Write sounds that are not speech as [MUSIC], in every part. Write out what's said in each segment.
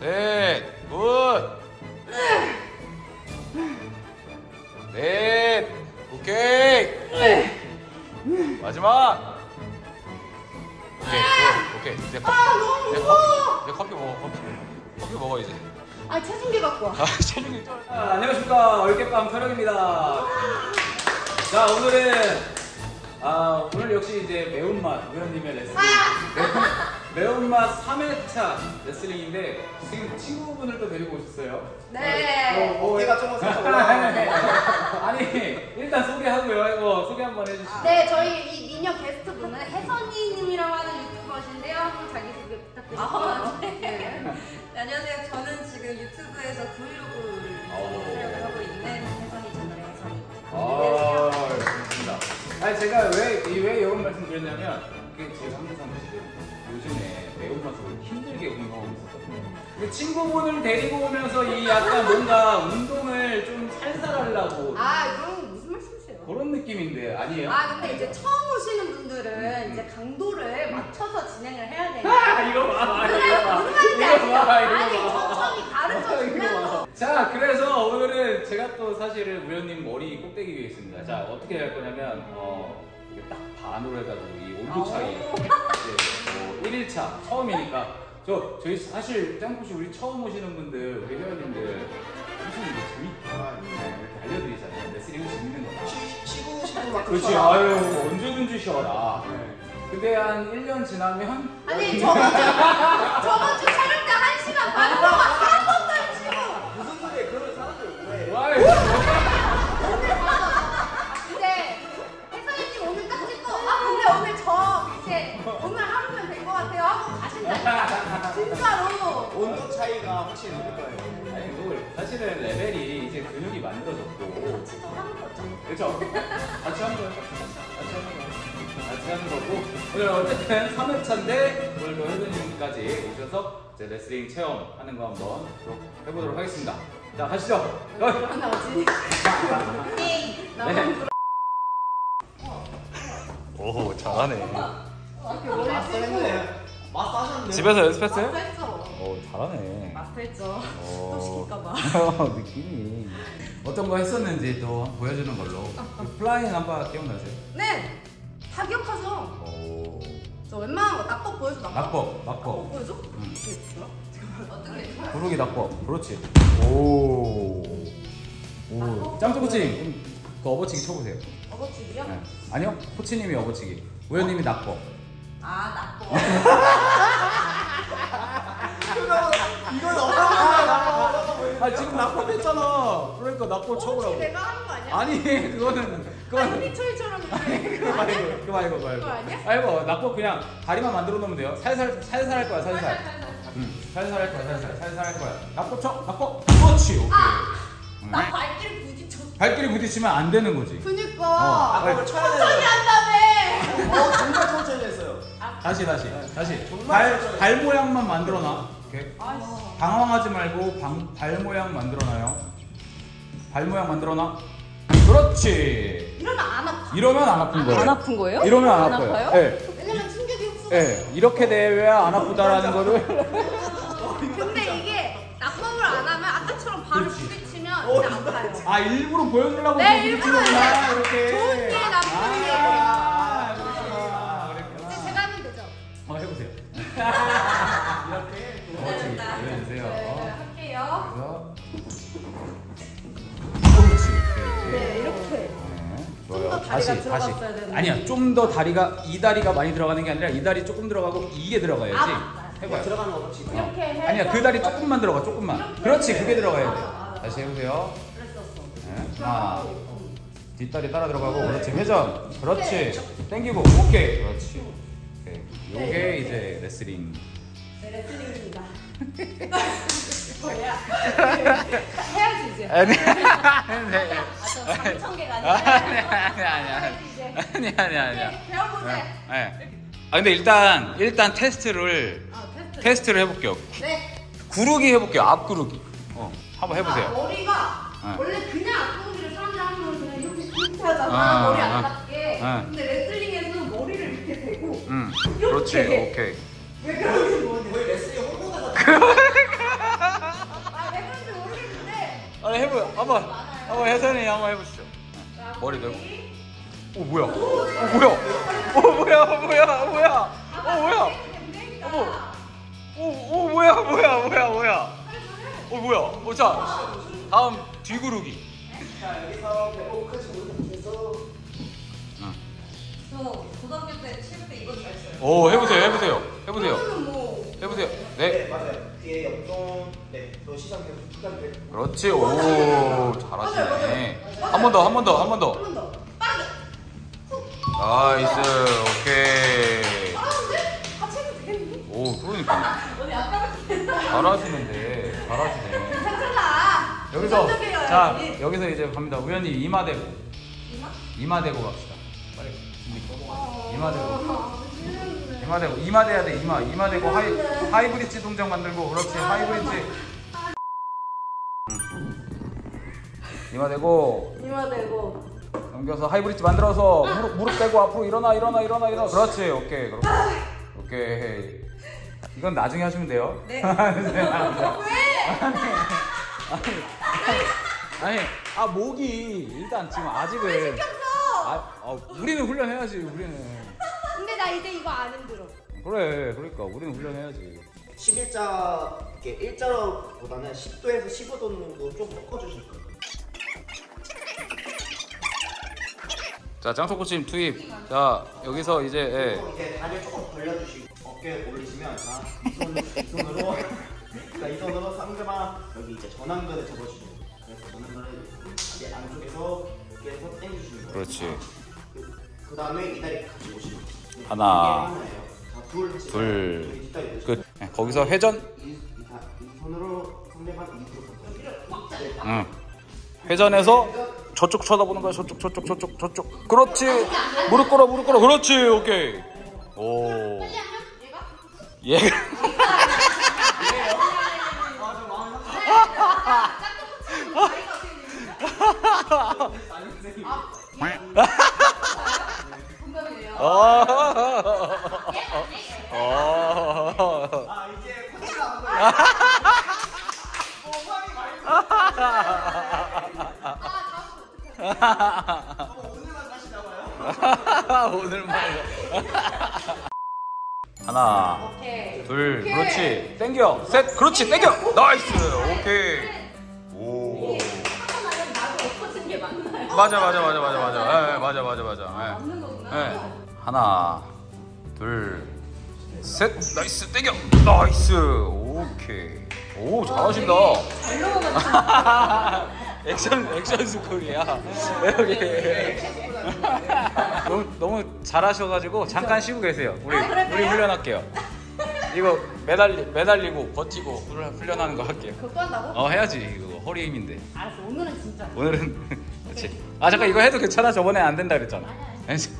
셋, good. 넷, 오케이. 마지막. 오케이, good, 오케이. 이제 커피, 이제 커피, 이제 커피 먹어, 커피. 커피 먹어 이제. 아 체중계 갖고 와. 아, [LAUGHS] 체중이 좀. 아, 안녕하십니까 얼개빵 촬영입니다. 자 오늘은 아 오늘 역시 이제 매운맛 우현님의 레슬링 매운, 매운맛 3회차 레슬링인데 지금 친구분을 또 데리고 오셨어요. 네. 어, 어깨가 조금 살짝 올라가네. 아니 일단 소개하고요. 이거 소개 한번 해주시죠. 네, 저희 이 미녀 게스트분은 혜선이님이라고 하는 유튜버신데요. 한번 자기소개 부탁드립니다. 네. 네, 안녕하세요. 저는 지금 유튜브에서 브이로그를 촬영을 하고 있는 혜선이 채널의 혜선이. 아 좋습니다. 아니 제가 왜왜 이런 말씀 드렸냐면 그게 제가 항상 지금 요 즘에 매운맛을 힘들게 운동하고 있었거든요. 근데 친구분을 데리고 오면서 이 약간 뭔가 운동을 좀 살살하려고 아, 그럼 무슨 말씀이세요? 그런 느낌인데 아니에요? 아, 근데 이제 처음 오시는 분들은 이제 강도를 맞춰서 진행을 해야 아, 되니까. 이거 봐, 이거 봐, 말인지 이거 봐, 아시죠? 아니, 이거 봐. 천천히 가르쳐 주면서. 자, 그래서 오늘은 제가 또 사실은 우현님 머리 꼭대기 위에 있습니다. 자, 어떻게 할 거냐면, 어, 이게 딱 반으로 해가지고 이 온도 차이. 이제 뭐 1일차 처음이니까. 저, 저희 사실 짱구씨 우리 처음 오시는 분들, 우리 회원님들, 사실 이게 재밌게 이렇게 알려드리잖아요. 레슬링은 재밌는 거다. 치- 치고 싶은 만큼 그렇지. 아유, 언제든지 쉬어라. 근데 한 1년 지나면, 아니, 저번 주, 저번 주 촬영 때한 시간 반 동안 한 번도 안 쉬고. 무슨 소리야? 그러면 사람들 뭐해? 그렇죠. 같이 하는 거예요. 같이 하는 거예요. 같이 하는 거고 오늘 어쨌든 3회차인데 오늘도 혜드님까지 오셔서 이제 레슬링 체험하는 거 한번 또 해보도록 하겠습니다. 자 가시죠. 고! 나오지 네. 오, 잘하네. 마스터했네. 마스터하셨네. 집에서 연습했어요? 했어 오, 잘하네. 마스터했죠. 오. 또 시킬까봐. [LAUGHS] 느낌이. 어떤 거 했었는지 또 보여주는 걸로 flying 한번 기억나세요? 네 다 기억하죠 오. 저 웬만한 거 낙법 보여줘 낙법 낙법, 낙법. 보여줘? 응. 어떻게? 구르기 낙법. 그렇지. 오. 오. 짱뚜구찡. 그 업어치기 쳐보세요. 업어치기요? 네. 아니요. 코치님이 업어치기. 우현님이 낙법. 아, 낙법. [LAUGHS] 이건 어려워. 아 지금 낙법 했잖아. 그러니까 낙법 쳐보라고. 내가 하는 거 아니야? 아니 그거는 초이처럼 이렇게 그거 말고 그거 말고 말고. 그거 아니야? 아니 뭐 낙법 그냥 다리만 만들어 놓으면 돼요. 살살 살살 할 거야 살살. 응. 살살 할 거야 살살 살살 할 거야. 낙법 쳐 낙법. 그렇지 오케이. 응. 나 발길을 부딪혔어 발길이 부딪히면 안 되는 거지. 그니까 어. 낙법을 쳐야 천천히 한다며 어, 정말 천천히 했어요. 다시 다시 다시. 정말 발. 발 모양만 만들어 놔. 아이씨 당황하지 말고 방, 발 모양 만들어 놔요. 발 모양 만들어 놔. 그렇지. 이러면 안 아파 이러면 안 아픈 거예요. 안 아픈 거예요? 이러면 안, 안 아파요. 아파요? 네. 왜냐면 충격이 없어 예, 이렇게 돼야 안 아프다라는 거를 [LAUGHS] 근데 이게 낙법을 안 하면 아까처럼 발을. 부딪히면 어, 진짜 아파요. 아 일부러 보여주려고 네, 이렇게 일부러 부딪히는구나, 이제 이렇게 좋은 게 나쁜 게. 아, 그렇구나 이제 제가 하면 되죠? 어 해보세요 [LAUGHS] 네, 보여주세요 할게요. 그래서 그렇지 네, 이렇게. 좋아요. 다리가 들어갔어야 되는데. 아니야 좀 더 다리가 이 다리가 많이 들어가는 게 아니라 이 다리 조금 들어가고 이게 들어가야지 아, 해봐요 들어가는 거 같이. 어. 이렇게 해서 아니야 그 다리 조금만 들어가 조금만 이렇게 그렇지 이렇게. 그게 들어가야 아, 돼 아, 다시 해보세요 그랬었어. 네. 하나 뒷다리 따라 들어가고 그렇지 회전 네. 그렇지 땡기고 오케이 그렇지 오케이 요게 네, 이제 레슬링 네, 레슬링입니다. [LAUGHS] 뭐야? 해야지 이제. 아니, 아저 3천 개가 아니라. 아니, 아니, 아니, 아니. 아니, 아니, 아니야. 네, 배워보세요. 네. 아, 근데 일단, 일단 테스트를, 아, 테스트. 테스트를 해볼게요. 네. 구르기 해볼게요. 앞구르기. 어, 한번 아, 해보세요. 머리가 네. 원래 그냥 앞구르기를 사람들이 하면 그냥 이렇게 이렇게 하잖아. 아, 머리 안 아. 닿게. 네. 근데 레슬링에서는 머리를 이렇게 대고 응. 이렇게 그렇지. 해. 오케이. 왜 해보세요. 아, 아니 해보 한번 한번 혜선이 한번 해보시죠. 머리 대고. 오 뭐야? 오 뭐야? 오 뭐야? 뭐야? 뭐야? 오 뭐야? 아, 어머. 오 뭐야? 뭐야? 뭐야? 뭐야? 오 뭐야? 오자 다음 뒤구르기. 여기서 배고프지 못해서. 응. 저 고등학교 때 7대 이거 잘했어요. 오 해보세요 해보세요. 해보세요. 뭐 해보세요. 네 네. 맞아요 뒤에 옆동 네또 시선 계속 부담돼 그렇지. 오 잘하시네. 한 번 더. 한 번 더. 한 번 더. 한 번 더. 빠르게. nice. 오케이. 잘하는데? 같이 해도 되겠는데? 오 그러니까 [LAUGHS] 어디 아까 잘하시는데 잘하시네. 괜찮아. 여기서. 자 여기서 이제 갑니다. 우연히 이마 대고 이마? 이마 대고 갑시다. 빨리 준비. 어, 이마 대고 어. 이마 대고 이마 대야 돼 이마 이마 대고 하이 하이브리지 동작 만들고 그렇지 하이브리지. 응. 이마 대고 이마 대고. 넘겨서 하이브리지 만들어서 무릎 무릎 대고 앞으로 일어나 일어나 일어나 일어나. 그렇지 오케이 그렇게 오케이. 이건 나중에 하시면 돼요. 네. [LAUGHS] 아니 아 목이 일단 지금 아직은 아, 아, 우리는 훈련해야지 우리는 나 이제 이거 안 힘들어. 그래 그러니까 우리는 훈련해야지 11자 이렇게 일자로보다는 10도에서 15도 정도 좀 꺾어주실 거예요 자 장초 코치님 투입 자 여기서 이제 예. 그리고 이제 다리를 조금 벌려주시고 어깨 올리시면 자, 이, 손, 이 손으로 자, 이 손으로 상대방 여기 이제 전완근을 접어주시면 돼요. 그래서 전완근을 이제 안쪽에서 이렇게 해서 당겨주시면 돼요. 그렇지 그, 그 다음에 이 다리 같이 오시면 돼요. 하나, 둘, 끝. 예, 거기서 회전. 응. 회전해서 저쪽 쳐다보는 거야 저쪽 저쪽 저쪽 저쪽. 그렇지. 무릎 꿇어 무릎 꿇어. 그렇지 오케이. 오. 얘가? [LAUGHS] [LAUGHS] [LAUGHS] 예. 아 이제 코치가. 오늘만 가시나 봐요. 오늘만 하나. 둘. 그렇지 땡겨 셋 그렇지 땡겨 nice 오케이 오? 맞아 맞아 맞아 맞아 맞아 예, 맞아 맞아 맞아 예. 하나 둘 셋. nice 땡겨. nice. 오케이. 오 잘하신다. 잘 넘어갔다. [LAUGHS] 액션 액션 스쿨이야. 여기. [LAUGHS] 너무 너무 잘하셔가지고 잠깐 쉬고 계세요. 우리 아? 우리 훈련할게요. 이거 매달리 매달리고 버티고 훈련- 훈련하는 거 할게요. 그거 한다고? 어 해야지. 이거 허리 힘인데. 알았어. 오늘은 진짜. 오늘은 [LAUGHS] 그렇지 아 잠깐 이거 해도 괜찮아? 저번에 안 된다 그랬잖아. 아니야, 이렇게. 아, 서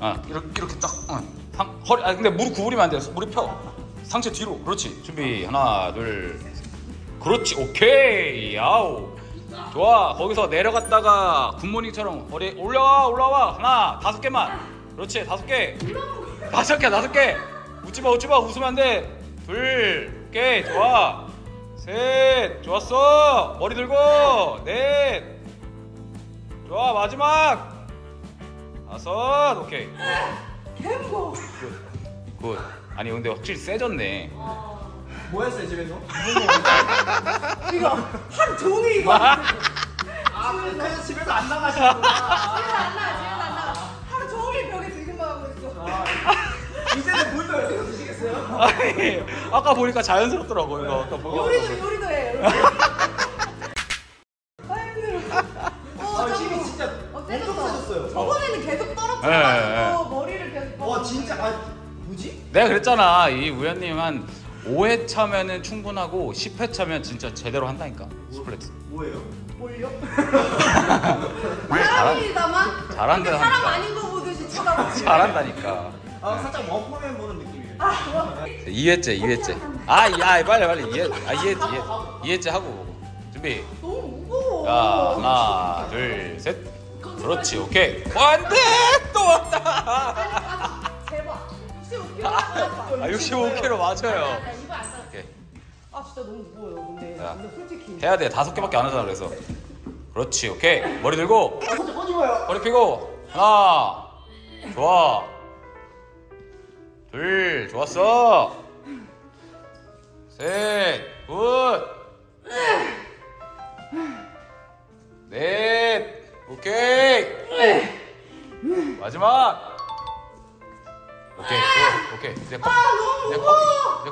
아 이렇게 이렇게 딱 어. 상, 허리 아 근데 무릎 구부리면 안 돼. 무릎 펴. 상체 뒤로. 그렇지. 준비 하나 둘. 그렇지 오케이 야우. 좋아 거기서 내려갔다가 굿모닝처럼 허리 올라와 올라와 하나 다섯 개만. 그렇지 다섯 개. 다섯 개 다섯 개. 웃지 마 웃지 마 웃으면 안 돼. 둘 오케이 좋아. 셋 좋았어 머리 들고 넷 좋아 마지막 다섯 오케이 개무거워. good. 아니 근데 확실히 세졌네. 뭐 했어요 집에서? [LAUGHS] 이거 하루 종일 이거. 아 그래서 집에서 안 나가시는구나. [LAUGHS] 집에서 안 나와, 집에서 안 나와. 하루 종일 벽에 들기만 하고 있어. [LAUGHS] 이제는 물도 여기서 드시겠어요? 아니 아까 보니까 자연스럽더라고요. 이거 아까. 요리도 요리도 해. 내가 그랬잖아. 이 우연님 한 5회 차면은 충분하고 10회 차면 진짜 제대로 한다니까. 스플래트. 뭐예요? 잘한- 사람이다만. 잘한다, 근데 사람. 아닌 거 보듯이 쳐다보지. 잘한다니까. 아 살짝 머프맨 보는 느낌이에요. 아, 좋아. 2회째, 2회째. 아, 이- 아 빨리 빨리 2회. 아, 2회, 2회. 2회째 하고 준비. 너무 무거워. 자, 하나, 둘, 셋. 그렇지, 오케이. 어, 안 돼! 또 왔다! 제발. 65kg. 아, 65kg 맞아요. 오케이. 아 진짜 너무 무거워요. 근데 야. 근데 솔직히. 해야 돼 다섯 개밖에 안 하잖아 그래서 그렇지 오케이 머리 들고 아. 머리 펴고 하나 좋아 둘 좋았어 셋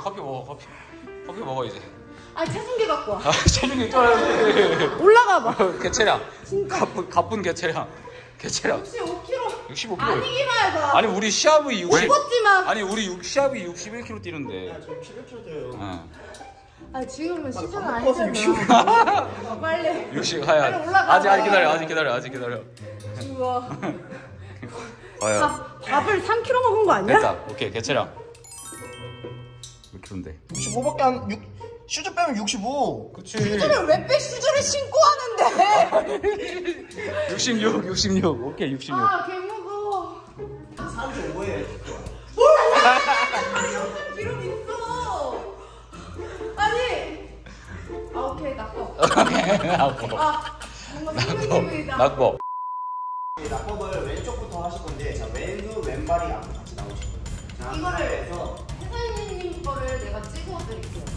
커피 먹어 커피 커피 먹어 이제 아 체중계 갖고 와. 아 [LAUGHS] 체중이 쩔어야 올라가 봐. 돼 개체량 진짜. 가쁜 가쁜 개체량 개체량 65kg. 65kg 아니기만 해봐. 아니 우리 시합이 60 무겁지만. 아니 우리 육- 시합이 61kg 뛰는데 야, 저 11kg 돼요. 응. 아 지금은 시즌 아니잖아. [LAUGHS] 빨리. 60 하야 빨리 올라가. 아직 아직 기다려 아직 기다려 아직 기다려 우와. 밥, 밥을 3kg 먹은 거 아니야? 됐다 오케이 개체량 몇 킬로인데 65밖에 안 6, 슈즈 빼면 65. 그치 슈즈를 왜백 슈즈를 신고 하는데? [LAUGHS] 66 66 오케이 66 아 개무거워. 35에 기름 있어. 아니. 아 오케이 낙법. [LAUGHS] 낙법 아 뭔가. 낙법 낙법을 왼쪽부터 하실 건데 자 왼손 왼발이 앞으로 같이 나오실 거예요. 자, 이거를- 해서 회사 님 거를 내가 찍어드릴게요.